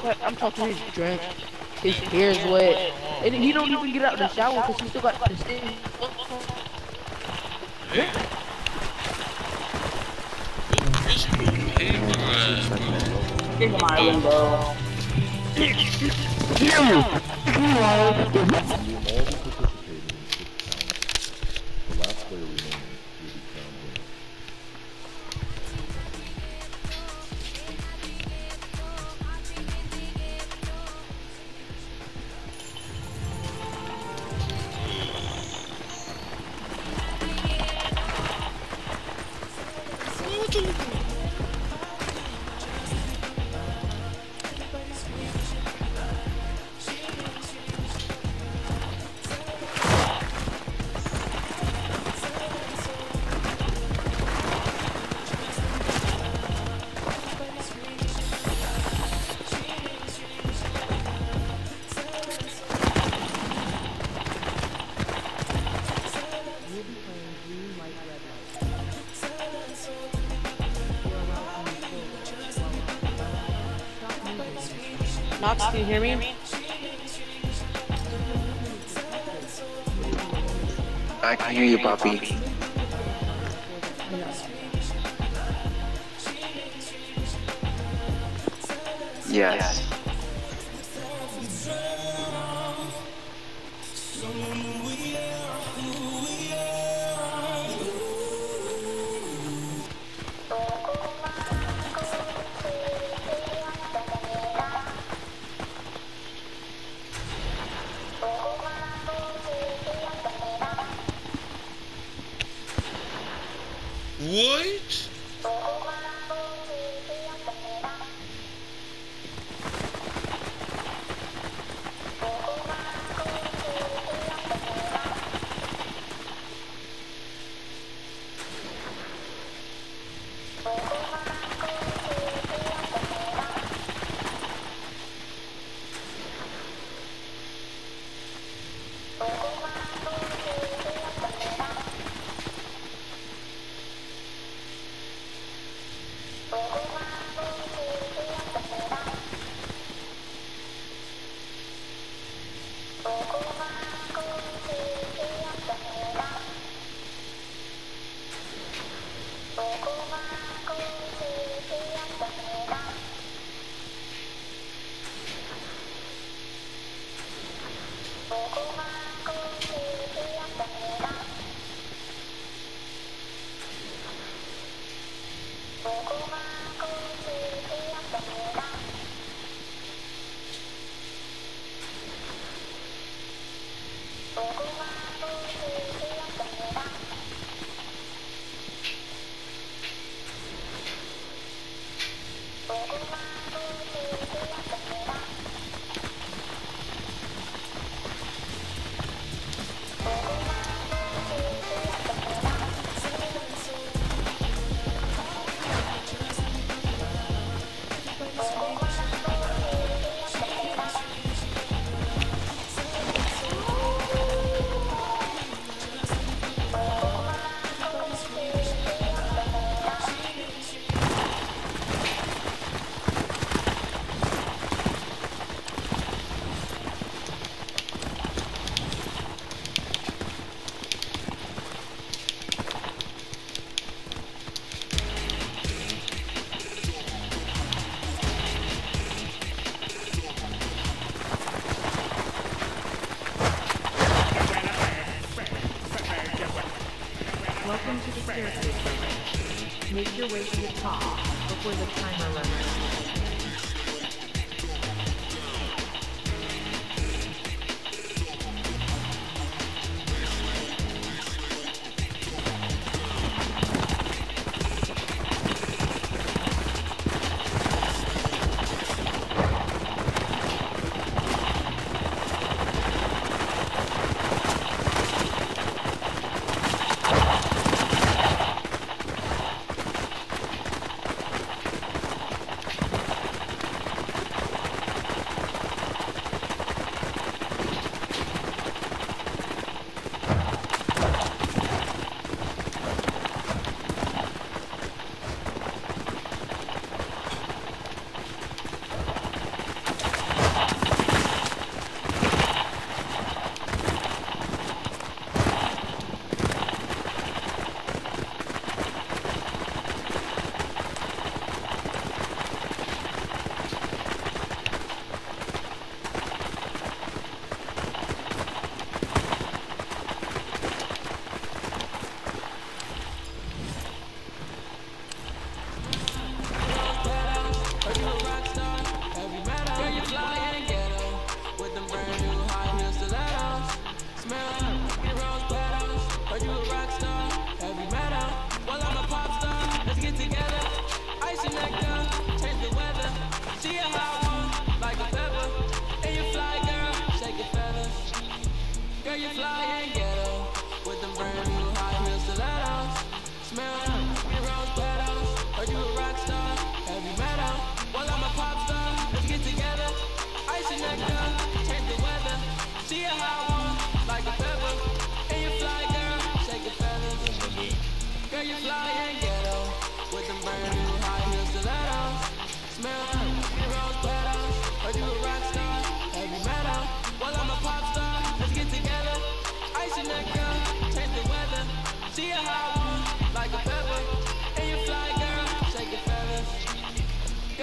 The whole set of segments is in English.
Bro, I'm talking his drink. His hair is wet. And he don't even get out of the shower because he still got the stain. Hey. This is paper ass, bro. Get my Knox, can you hear me? I can hear you, Poppy. Yes.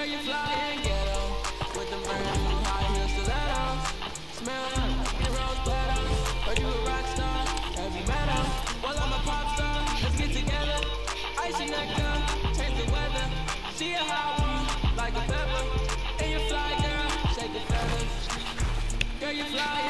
Girl, you fly in ghetto With them brand new high heel stilettos Smell like your rose petals Heard you a rock star, have you? Well, I'm a pop star, let's get together. Ice and nectar, change the weather. See a hot one, like a pepper, And you fly, girl, shake your feathers. Girl, you fly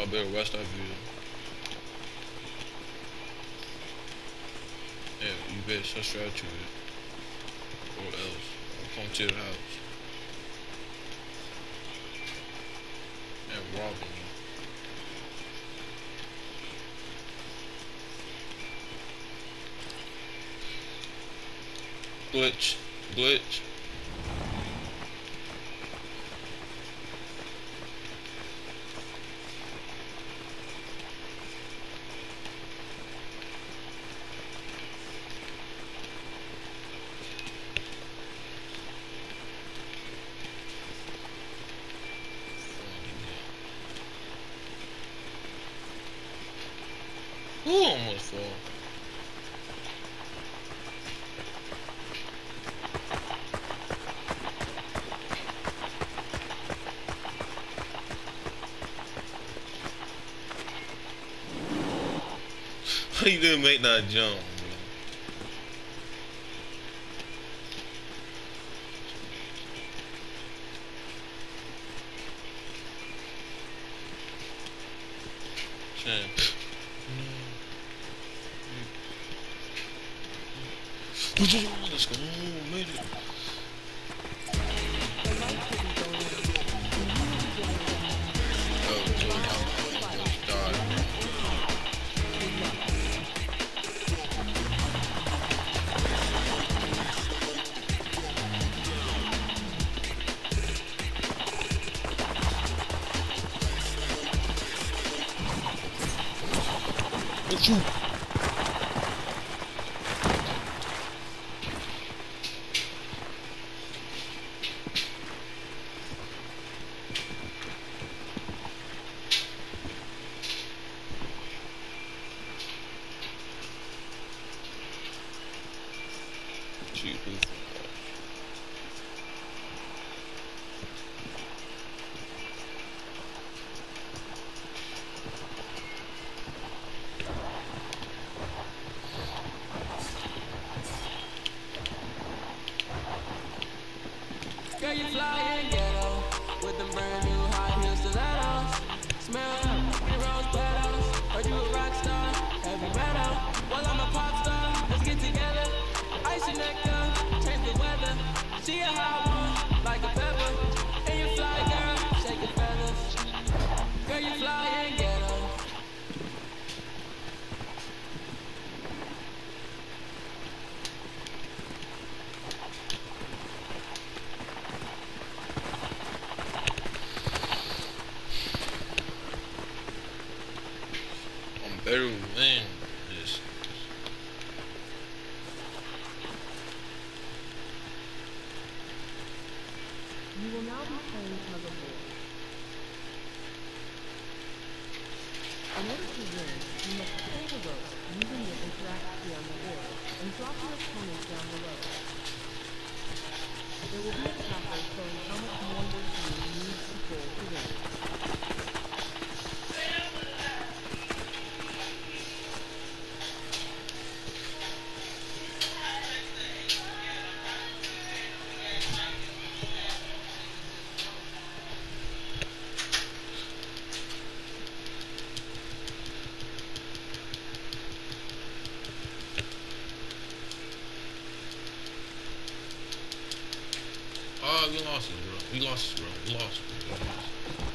Y'all better watch that video. Yeah, you better subscribe to it. Or else I'll come to your house. And rob you. Glitch. Glitch. You didn't make that jump. Let's go. Oh, made it. Don't shoot. You will now be playing tug of war. In order to win, you must pull the rope using the interact key on the board and drop your opponent down below. There will be dog, we lost this, bro. We lost this, bro. We lost this.